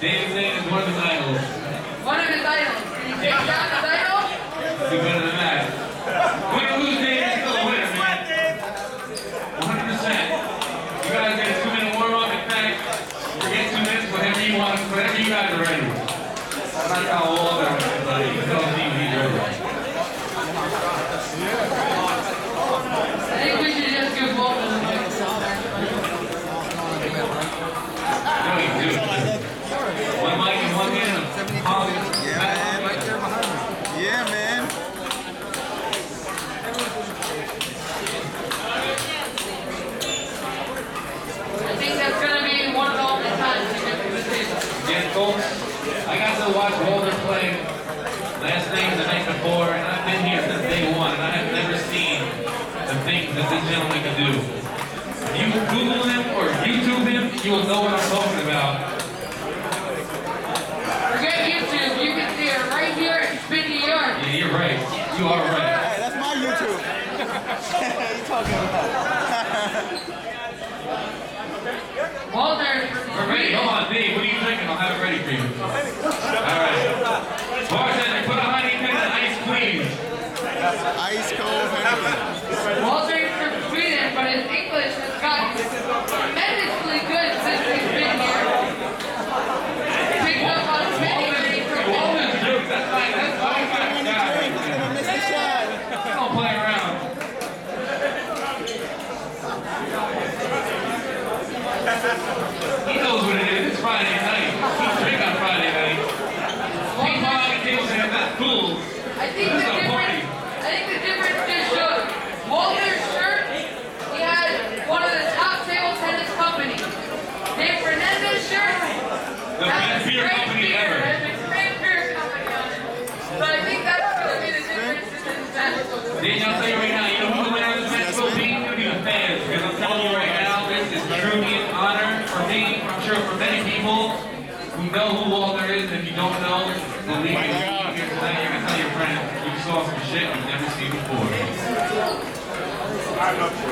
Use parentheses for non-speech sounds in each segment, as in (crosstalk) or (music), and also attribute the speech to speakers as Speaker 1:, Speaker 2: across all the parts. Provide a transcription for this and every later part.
Speaker 1: David name is one of his idols.
Speaker 2: One of his idols. Did he take down his idol?
Speaker 1: Do better than that. Win or lose, Dave, you're still a winner, man. 100%. You guys get a two-minute warm-up. In fact, forget two minutes, whatever you want, whatever you guys are ready. I'm not how old or but you can tell Steve he's ready.
Speaker 2: I think we should just give both of them.
Speaker 1: No, you do. One mic and one hand. Holly,
Speaker 3: Yeah, man. Yeah, man.
Speaker 2: I think that's gonna be one of the only times we get to the table.
Speaker 1: Again, folks, I got watch Waldner play last night and the night before, and I've been here since day one, and I have never seen the things that this gentleman can do. If you Google him or YouTube him, you will know what I'm talking about.
Speaker 2: Forget YouTube, you can see it right here in Spin New York.
Speaker 1: Yeah, you're right. You are right.
Speaker 3: Hey, that's my YouTube. (laughs) what you talking about?
Speaker 2: Waldner,
Speaker 1: We're ready. Hold on, Dave. What are you drinking? I'll have it ready for you. All right. Bartender, put a honey pin and ice please.
Speaker 3: Ice cold anything.
Speaker 2: Waldner is from Sweden, but his English has gotten tremendously good since he's been here. Picked up on many from
Speaker 1: Waldner's jokes. That's my, that's my kind of guy.
Speaker 3: Drink, he's gonna miss the shot.
Speaker 1: Don't play around. He knows what it is. It's Friday night. He drink on Friday night. Ping pong on the table saying that's cool.
Speaker 2: I think the
Speaker 1: This is a party.
Speaker 2: difference. I think the difference just shows Waldner's shirt. He had one of the top table tennis companies. Dave Fernandez's shirt.
Speaker 1: The
Speaker 2: has
Speaker 1: best beer
Speaker 2: great
Speaker 1: company
Speaker 2: beer,
Speaker 1: ever.
Speaker 2: has a great beer company on it. So I think that's going to be the difference in this match.
Speaker 1: Daniel, I'll tell you right now, you know who the winner of this match will be? It'll be the fans. Because I'm telling you right now, this is truly an honor for me, I'm sure for many people who know who Waldner is. And if you don't know, believe me, you leave here tonight, you're going to tell your friends you saw some shit you've never seen before.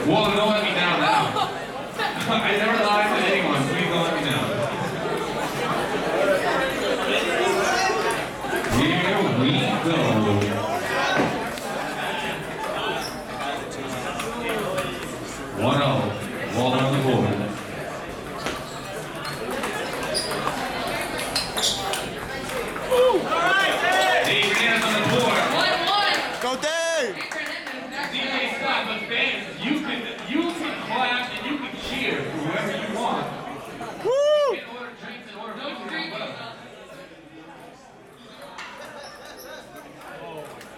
Speaker 1: Waldner, don't let me down now. (laughs) I never lied to anyone. Please don't let me down. Here we go. One zero. Waldner on the board. Dave Fernandez on the board.
Speaker 2: One one.
Speaker 3: Go Dave!
Speaker 2: Dave Fernandez next.
Speaker 1: DJ Scott, but fans, you can you can clap and you can cheer for whoever you want.
Speaker 3: Woo!
Speaker 1: You can order drinks and order
Speaker 2: No
Speaker 1: food
Speaker 2: drinking.
Speaker 1: as well.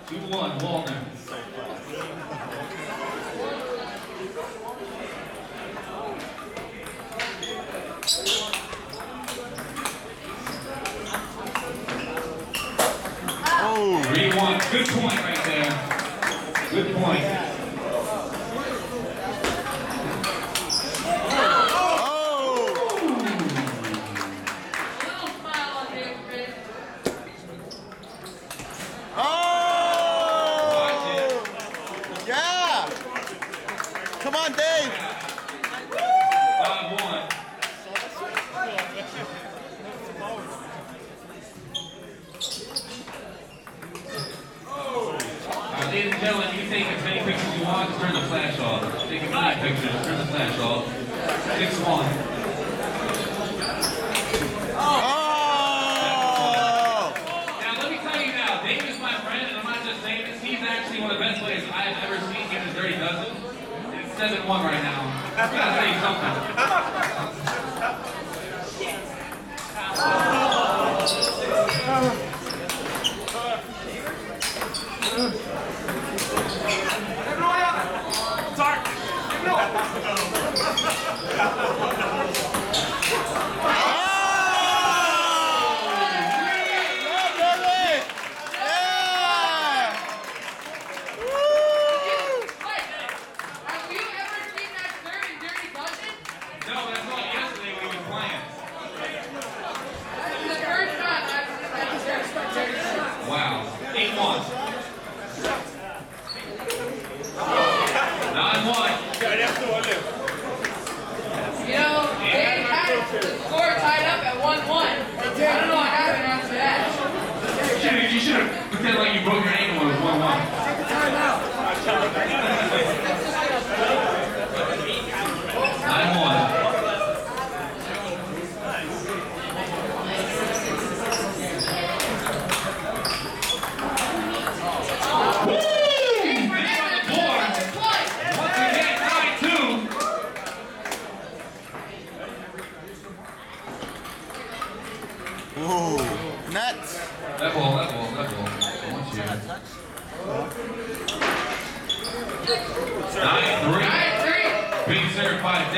Speaker 1: Two one, Waldner.
Speaker 3: Oh,
Speaker 1: Three one. Good point right there. Good point.
Speaker 3: oh!
Speaker 2: Little smile on Dave's face.
Speaker 3: Oh! Yeah! Come on, Dave!
Speaker 1: Five one. Uh, ladies and gentlemen, you can take as many pictures as you want. Just turn the flash off. Take as many pictures. Turn the flash off. Six one.
Speaker 3: Oh!
Speaker 1: Now let me tell you now, Dave is my friend, and I'm not just saying this. He's actually one of the best players I have ever seen give his dirty dozen. It's seven one right now. I gotta say something.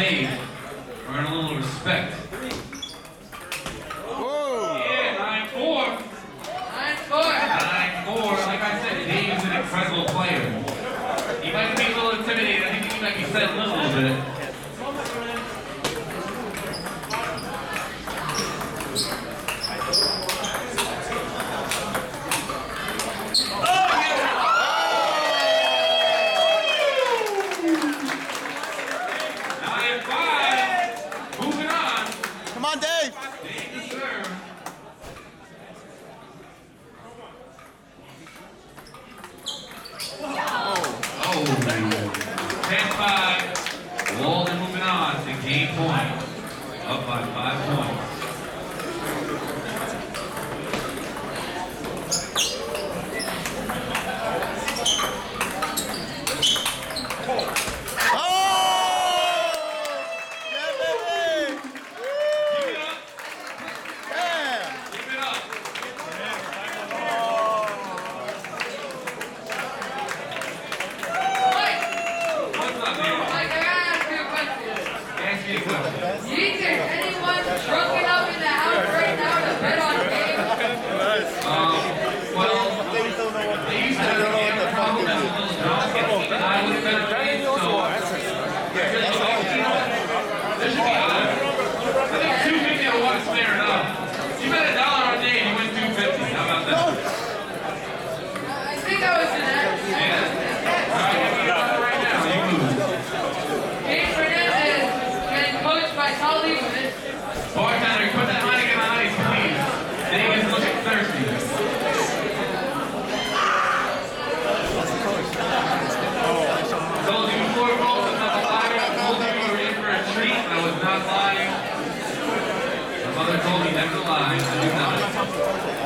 Speaker 1: behave, earn a little respect.
Speaker 3: Whoa.
Speaker 1: Yeah,
Speaker 2: 9-4.
Speaker 1: 9-4. 9-4. Like I said, Dave is an incredible player. He might be a little intimidated. I think he might be set a little bit. 10-5. Waldner moving on to game point. Up by five points. not lying. My mother told me never to lie. I do not.